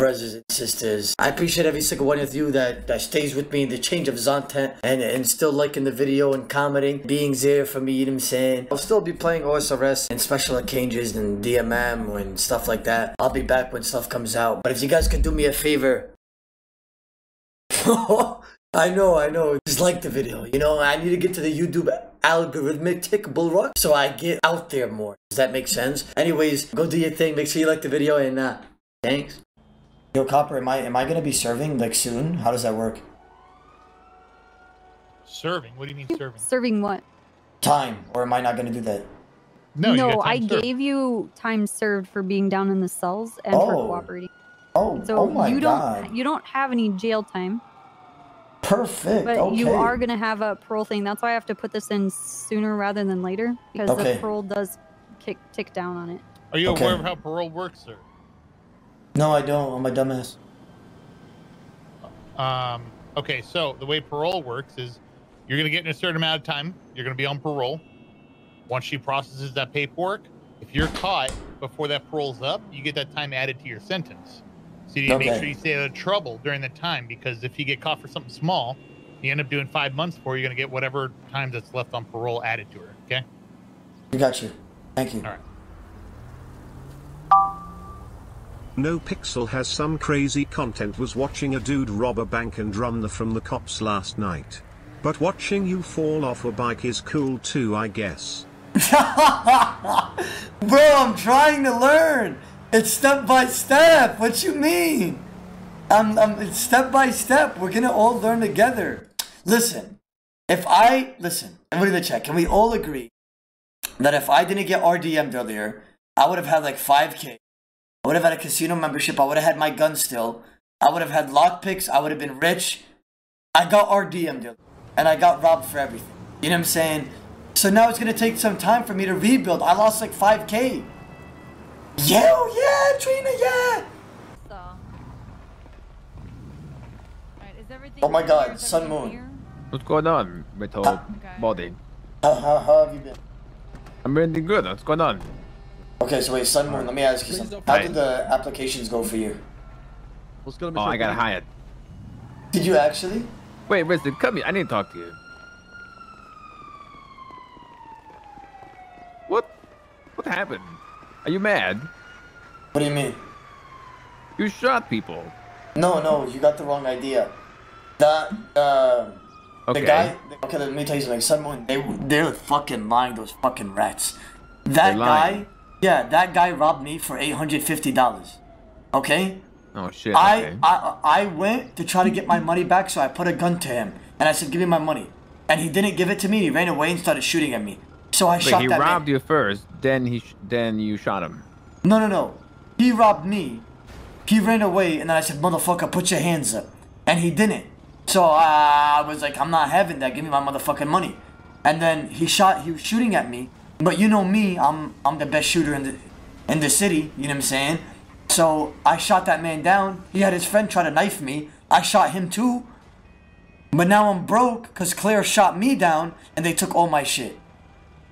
brothers and sisters. I appreciate every single one of you that, that stays with me in the change of content and, and still liking the video and commenting, being there for me, you know what I'm saying? I'll still be playing OSRS and special occasions and DMM and stuff like that. I'll be back when stuff comes out. But if you guys could do me a favor, I know, I know. Just like the video. You know, I need to get to the YouTube algorithmic tick bull rock so I get out there more. Does that make sense? Anyways, go do your thing. Make sure you like the video and uh, thanks. Yo, Copper, am I am I gonna be serving like soon? How does that work? Serving? What do you mean serving? Serving what? Time, or am I not gonna do that? No, no got I served. gave you time served for being down in the cells and for Oh. cooperating. Oh, So oh my you god. don't you don't have any jail time, Perfect. but okay. you are gonna have a parole thing. That's why I have to put this in sooner rather than later because Okay. the parole does kick tick down on it. Are you Okay. aware of how parole works, sir? No, I don't. I'm a dumbass. Um, okay, so the way parole works is you're going to get in a certain amount of time. You're going to be on parole. Once she processes that paperwork, if you're caught before that parole's up, you get that time added to your sentence. So you need to make sure you stay out of trouble during that time because if you get caught for something small, you end up doing five months for, you're going to get whatever time that's left on parole added to her. Okay? Got you. Thank you. All right. No Pixel has some crazy content was watching a dude rob a bank and run the from the cops last night. But watching you fall off a bike is cool too I guess. Bro, I'm trying to learn. It's step by step. What you mean? I'm, I'm it's step by step. We're gonna all learn together. Listen, if I listen, everybody in the chat, can we all agree that if I didn't get RDM'd earlier, I would have had like 5k. I would have had a casino membership. I would have had my gun still. I would have had lockpicks. I would have been rich. I got RDM'd earlier, and I got robbed for everything. You know what I'm saying? So now it's gonna take some time for me to rebuild. I lost like 5k. Yeah, oh yeah, Trina, yeah. So, Alright, is everything Oh my? God, Is Sun Moon. clear? What's going on, Metal Ah. Body? How, how, how have you been? I'm really good. What's going on? Okay, so wait, Sun Moon, let me ask you something. How did the applications go for you? Oh, I got hired. Did you actually? Wait, Winston, come here. I need to talk to you. What? What happened? Are you mad? What do you mean? You shot people. No, no, you got the wrong idea. That, uh, Okay. the guy, okay, let me tell you something. Sun Moon, they, they're fucking lying, those fucking rats. That guy, lying. Yeah, that guy robbed me for $850. Okay? Oh shit. I, okay. I I went to try to get my money back, so I put a gun to him and I said, "Give me my money," and he didn't give it to me. He ran away and started shooting at me. So I Wait, shot he that robbed man. you first, then he, sh- then you shot him. No, no, no. He robbed me. He ran away, and then I said, "Motherfucker, put your hands up," and he didn't. So I was like, "I'm not having that. Give me my motherfucking money." And then he shot. He was shooting at me, but you know me. I'm I'm the best shooter in the in the city. You know what I'm saying? So I shot that man down. He had his friend try to knife me. I shot him too. But now I'm broke because Claire shot me down and they took all my shit.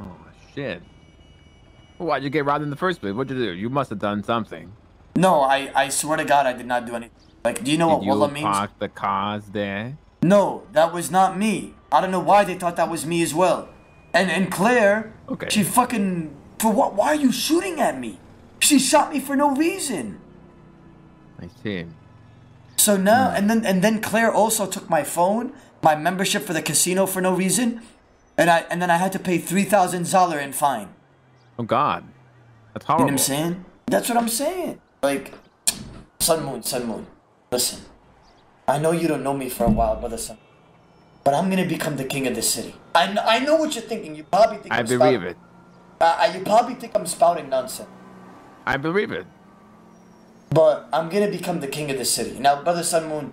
Oh shit. Well, why'd you get robbed in the first place? What'd you do? You must have done something. No, I, I swear to God, I did not do anything. Like, do you know Did what you Wallah means? park the cars there? No, that was not me. I don't know why they thought that was me as well. And and Claire, Okay. she fucking for what? Why are you shooting at me? She shot me for no reason. I see. So now hmm. and then and then Claire also took my phone, my membership for the casino for no reason, and I and then I had to pay three thousand dollar in fine. Oh God, that's horrible. You know what I'm saying? That's what I'm saying. Like, Sun Moon, Sun Moon. Listen, I know you don't know me for a while, brother Sun, but I'm gonna become the king of the city. I kn- I know what you're thinking. You probably think I I'm believe spout- it. Uh, uh, you probably think I'm spouting nonsense, I believe it. but I'm gonna become the king of the city. Now, brother Sun Moon,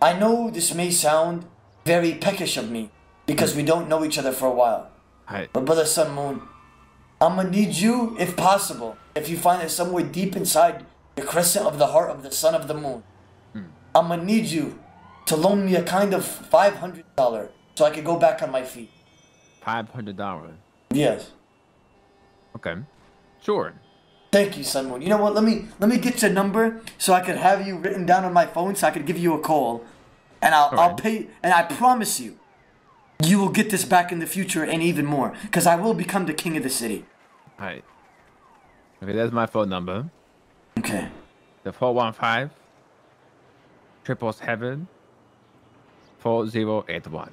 I know this may sound very peckish of me because we don't know each other for a while. But brother Sun Moon, I'm gonna need you, if possible, if you find it somewhere deep inside the crescent of the heart of the sun of the moon, I'm gonna need you to loan me a kind of five hundred dollar so I could go back on my feet. five hundred dollars. Yes. Okay. Sure. Thank you, Sun Moon. You know what? Let me let me get your number so I could have you written down on my phone so I could give you a call, and I'll I'll pay. And I promise you, you will get this back in the future and even more, because I will become the king of the city. Alright. Okay, that's my phone number. Okay. The 415 triple seven four zero eight one.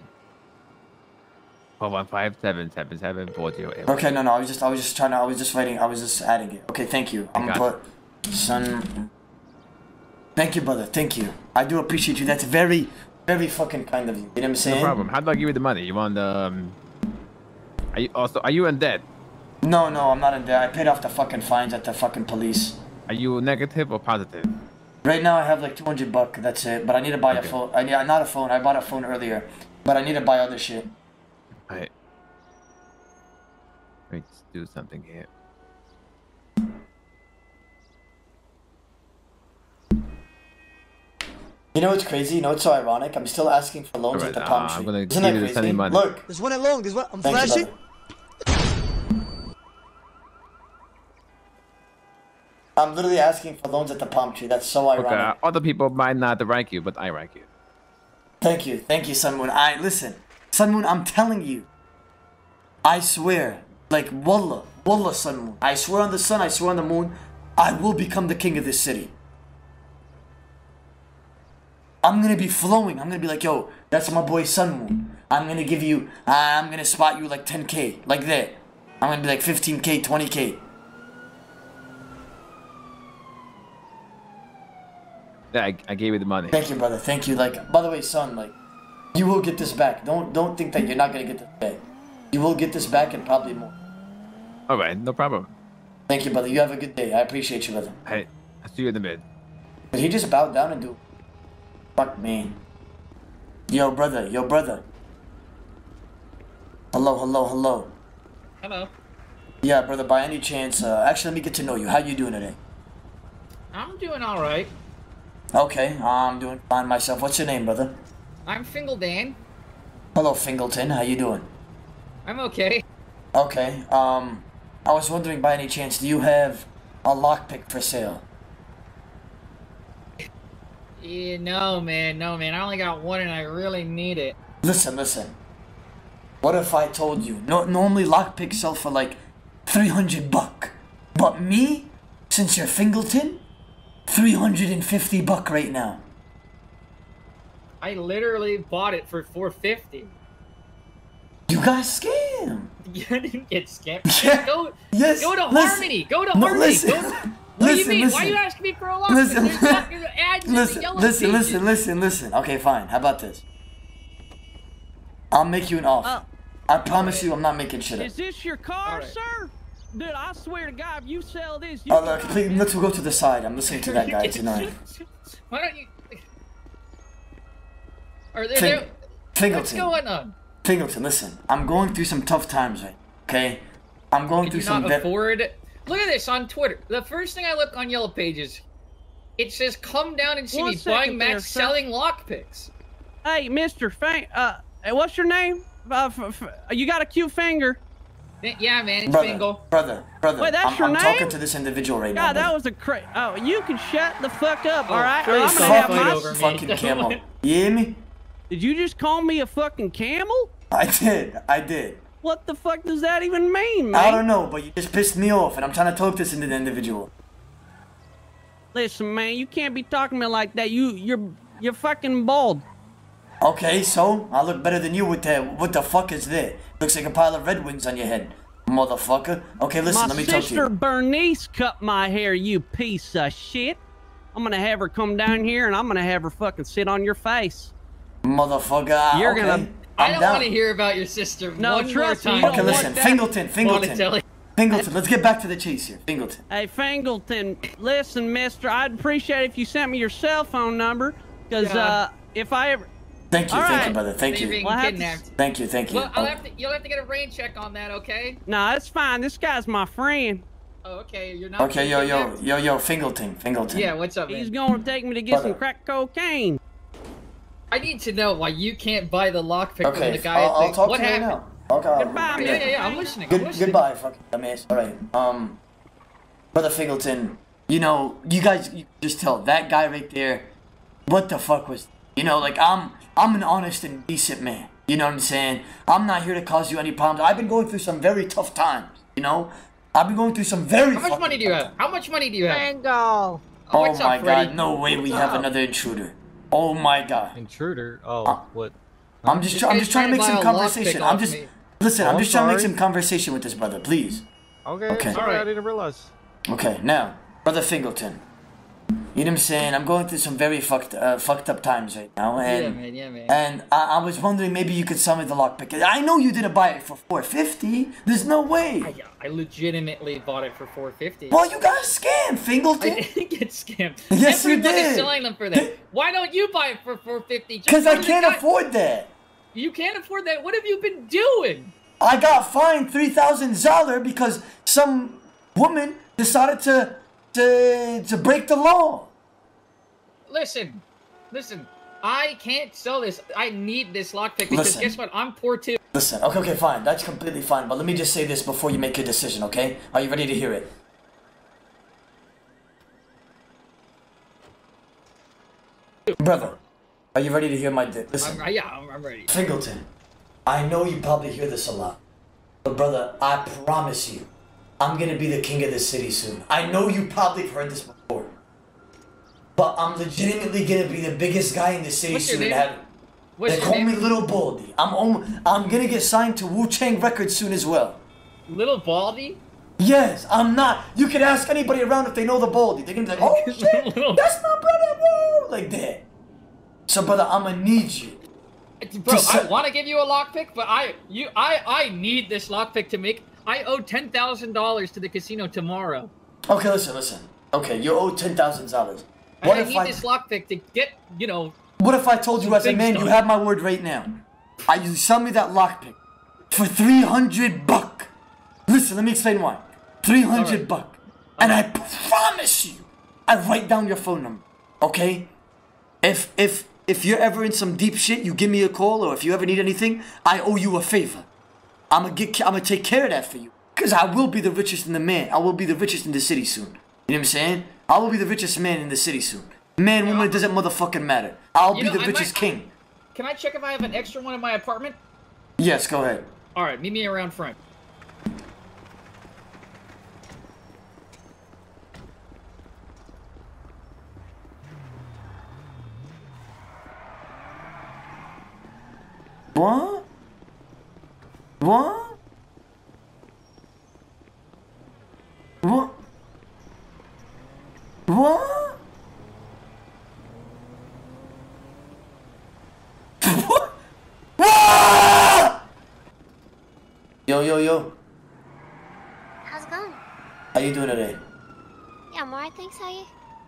415 777 4081. Okay. No, no. I was just I was just trying to. I was just writing. I was just adding it. Okay. Thank you. I'm gonna put Sun. Thank you, brother. Thank you. I do appreciate you. That's very, very fucking kind of you. You know what I'm saying? No problem. How do I give you the money? You want the um Are you also are you in debt? No, no, I'm not in debt. I paid off the fucking fines at the fucking police. Are you negative or positive? Right now I have like 200 buck. That's it. But I need to buy Okay. a phone. I need not a phone. I bought a phone earlier, but I need to buy other shit. Alright. Let me just do something here. You know what's crazy? You know what's so ironic? I'm still asking for loans Alright, at the palm uh, tree. Isn't that crazy? Look, There's one along. There's one. I'm thank you, flashing. I'm literally asking for loans at the palm tree. That's so ironic. Okay, uh, other people might not rank you, but I rank you. Thank you, thank you, Sun Moon. I listen, Sun Moon. I'm telling you. I swear, like Wallah, Wallah, Sun Moon. I swear on the sun. I swear on the moon. I will become the king of this city. I'm gonna be flowing. I'm gonna be like, yo, that's my boy Sun Moon. I'm gonna give you. I'm gonna spot you like 10k, like that. I'm gonna be like 15k, 20k. Yeah, I, I gave you the money. Thank you, brother. Thank you. Like, by the way, son, like, you will get this back. Don't don't think that you're not gonna get this back. You will get this back and probably more. Alright, no problem. Thank you, brother. You have a good day. I appreciate you, brother. Hey, I'll see you in the mid. Did he just bow down and do? Fuck me. Yo, brother. Yo, brother. Hello, hello, hello. Hello. Yeah, brother. By any chance, uh, actually, let me get to know you. How you doing today? I'm doing all right. Okay, I'm doing fine myself. What's your name, brother? I'm Fingal Dan. Hello, Fingleton. How you doing? I'm okay. Okay. Um, I was wondering, by any chance, do you have a lockpick for sale? Yeah, no, man, no, man. I only got one, and I really need it. Listen, listen. What if I told you? No, normally lockpicks sell for like 300 buck. But me, since you're Fingleton, 350 buck right now. I literally bought it for 450. You got scammed. You didn't get scammed. Yeah. Go, Yes. go to listen. Harmony. Go to No, Harmony. listen. Go to, what listen, do you mean? listen. Why are you asking me for a lot? Listen. There's fucking ads in the Listen, listen, listen, listen, listen. Okay, fine. How about this? I'll make you an offer. Uh, I promise you I'm not making shit up. Is this your car, Alright. sir? Dude, I swear to God, if you sell this, you Oh, look, please, let's go to the side. I'm listening to that guy. tonight. Why don't you? Are there? Fing- there what's going on? Fingleton, listen. I'm going through some tough times, right? Okay? I'm going Can through you some. not ve- afford? Look at this on Twitter. The first thing I look on Yellow Pages, it says, "Come down and see One me buying Max sir. selling lockpicks." Hey, Mister Fang, uh, what's your name? Uh, f- f- you got a cute finger. Yeah, man, it's brother, Fingal. brother, brother. Wait, that's I'm, your I'm name? talking to this individual right now. God, that was a cra- Oh, you can shut the fuck up, Oh, all right? Or I'm gonna have my. fucking camel. let- You hear me? Did you just call me a fucking camel? I did. I did. What the fuck does that even mean, man? I don't know, but you just pissed me off, and I'm trying to talk this into the individual. Listen, man, you can't be talking to me like that. You, you're, you're fucking bald. Okay, so I look better than you with that. What the fuck is that? Looks like a pile of Red Wings on your head, motherfucker. Okay, listen, my let me talk to you. My sister. Bernice cut my hair, you piece of shit. I'm gonna have her come down here and I'm gonna have her fucking sit on your face. Motherfucker. You're okay. gonna- I I'm don't want to hear about your sister No, one trust me, more you time. Okay, listen. Fingleton, Want to tell Fingleton, Fingleton. Let's get back to the chase here, Fingleton. Hey, Fangleton, listen, mister, I'd appreciate if you sent me your cell phone number, because Yeah. uh, if I ever. Thank you, All thank right. you, brother. Thank You're you, being Well, I have to- kidnapped. thank you, thank you. Well, I'll Oh, have to. You'll have to get a rain check on that, okay? Nah, it's fine. This guy's my friend. Oh, okay. You're not. Okay, yo, yo, yo, yo, Fingleton, Fingleton. Yeah, what's up, He's gonna take me to get some crack cocaine. I need to know why you can't buy the lockpick from Okay, the guy. I'll, at I'll talk what to you happened? now. Okay. I'll- Goodbye, Yeah, man. yeah, yeah. I'm listening. I'm listening. goodbye, fucking dumbass. All right. Um, Brother Fingleton, you know, you guys you just tell that guy right there, what the fuck was, you know, like I'm I'm an honest and decent man. You know what I'm saying? I'm not here to cause you any problems. I've been going through some very tough times. You know, I've been going through some very. How much money do you have? How much money do you have? Mango. Oh, Oh what's my up, god, no way we have another intruder. Oh my god. Intruder? Oh, Uh, what? I'm just This try- I'm just trying to make some to buy a lockpick conversation. I'm just me. listen, Oh, I'm I'm just trying to make some conversation with this brother, please. Okay, Okay. sorry, I Alright. didn't realize. Okay, now, brother Fingleton. You know what I'm saying? I'm going through some very fucked uh, fucked up times right now, and Yeah, man. Yeah, man. and I, I was wondering maybe you could sell me the lockpick. I know you didn't buy it for 450. There's no way. I, I legitimately bought it for 450. Well, you got scammed, I didn't get scammed. Yes, you Everybody's did. selling them for that. Why don't you buy it for 450? Just Because I can't afford that. You can't afford that. What have you been doing? I got fined three thousand dollar because some woman decided to to to break the law. Listen, listen. I can't sell this. I need this lockpick because Listen. guess what? I'm poor too. Listen, okay, okay, fine. That's completely fine. But let me just say this before you make your decision, okay? Are you ready to hear it? Brother, are you ready to hear my di- listen? I'm, yeah, I'm, I'm ready. Fingleton, I know you probably hear this a lot, but brother, I promise you, I'm gonna be the king of this city soon. I know you probably have heard this before, but I'm legitimately gonna be the biggest guy in the city What's soon. and name? have- What's they your call name? me Little Baldy. I'm om- I'm gonna get signed to Wu Chang Records soon as well. Little Baldy? Yes, I'm not. You can ask anybody around if they know the Baldy. They're gonna be like, oh shit, that's my brother, whoa, like that. So, brother, I'm gonna need you. Bro, I want to give you a lockpick, but I you I I need this lockpick to make. I owe ten thousand dollars to the casino tomorrow. Okay, listen, listen. Okay, you owe ten thousand dollars. And What I if need I? this lockpick to get you know. What if I told you as a man, you have my word right now? I you sell me that lockpick for three hundred buck. Listen, let me explain why. Three hundred Alright. buck, and I promise you, I write down your phone number. Okay? If if if you're ever in some deep shit, you give me a call, or if you ever need anything, I owe you a favor. I'm gonna get, I'm gonna take care of that for you, cause I will be the richest in the man. I will be the richest in the city soon. You know what I'm saying? I will be the richest man in the city soon. Man, woman, it doesn't motherfucking matter. I'll be know, the I richest might- king. Can I check if I have an extra one in my apartment? Yes, go ahead. All right, meet me around front. What? What? What? what? What? Yo, yo, yo. How's it going? How you doing today? Yeah, I'm alright, thanks. How are you?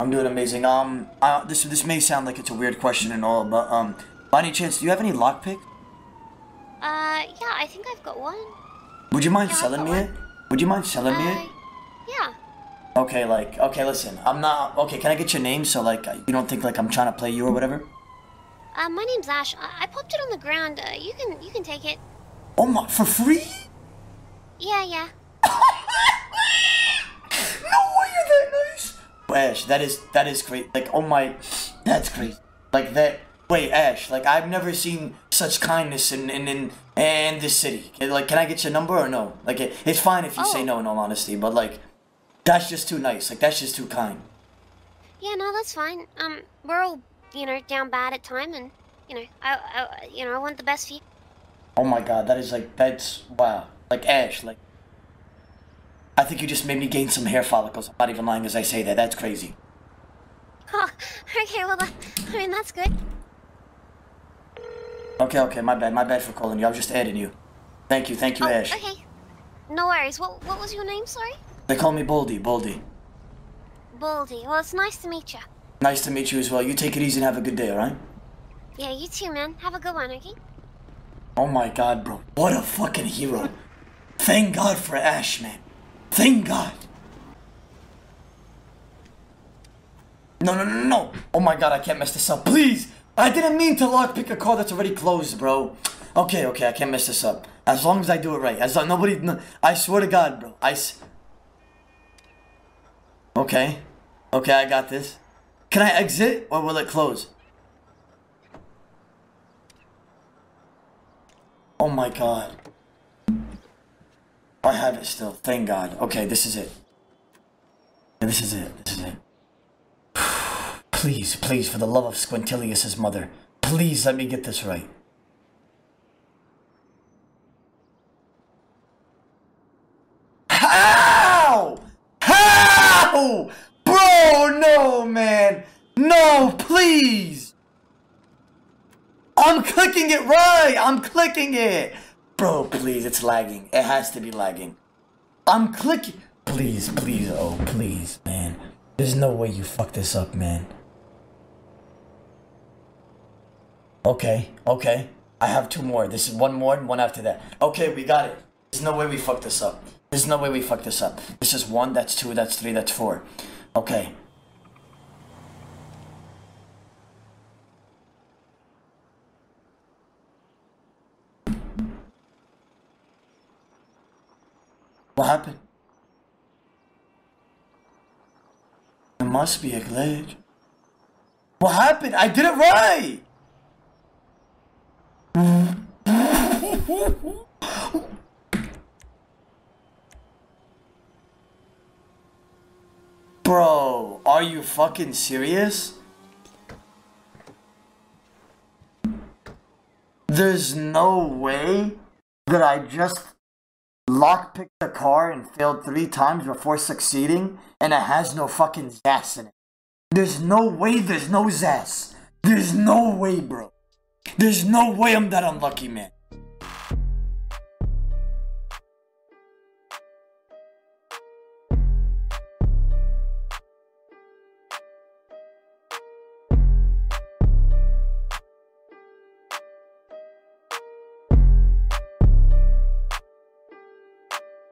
I'm doing amazing. Um, uh, this this may sound like it's a weird question and all, but um, by any chance, do you have any lockpick? Uh, yeah, I think I've got one. Would you mind Yeah, selling me one. it? Would you mind selling me Uh, it? yeah. Okay, like, okay, listen, I'm not, okay, can I get your name so, like, you don't think, like, I'm trying to play you or whatever? Uh, my name's Ash. I, I popped it on the ground. Uh, you can you can take it. Oh my, for free? Yeah, yeah. No way you're that nice! Ash, that is, that is great, like, oh my, that's great. Like, that, wait, Ash, like, I've never seen such kindness in, in, in, in this city. Like, can I get your number or no? Like, it, it's fine if you say Oh. no in all honesty, but, like, that's just too nice, like, that's just too kind. Yeah, no, that's fine. Um, we're all you know down bad at time, and you know, I, I you know I want the best for you. Oh my god, that is like that's wow. Like Ash, like I think you just made me gain some hair follicles. I'm not even lying as I say that. That's crazy. Oh, okay. Well, that, I mean that's good. Okay, okay, my bad, my bad for calling you. I was just adding you. Thank you, thank you, oh, Ash. okay. No worries. What what was your name? Sorry. They call me Boldy, Boldy. Baldy. Well, it's nice to meet you. Nice to meet you as well. You take it easy and have a good day, alright? Yeah, you too, man. Have a good one, okay? Oh my god, bro. What a fucking hero. Thank God for Ash, man. Thank God. No, no, no, no. Oh my god, I can't mess this up. Please. I didn't mean to lockpick a car that's already closed, bro. Okay, okay, I can't mess this up. As long as I do it right. As long nobody, no, I swear to God, bro. I. Okay. Okay, I got this. Can I exit or will it close? Oh my god. I have it still. Thank God. Okay, this is it. This is it. This is it. Please, please, for the love of Squintilius's mother, please let me get this right. How? How? Bro, no, man. No, please. I'm clicking it right. I'm clicking it. Bro, please, it's lagging. It has to be lagging. I'm clicking. Please, please, oh, please, man. There's no way you fuck this up, man. Okay, okay. I have two more. This is one more and one after that. Okay, we got it. There's no way we fuck this up. There's no way we fuck this up. This is one, that's two, that's three, that's four. Okay. What happened? It must be a glitch. What happened? I did it right! Bro, are you fucking serious? There's no way that I just lockpicked the car and failed three times before succeeding and it has no fucking zest in it. There's no way there's no zest. There's no way, bro. There's no way I'm that unlucky, man.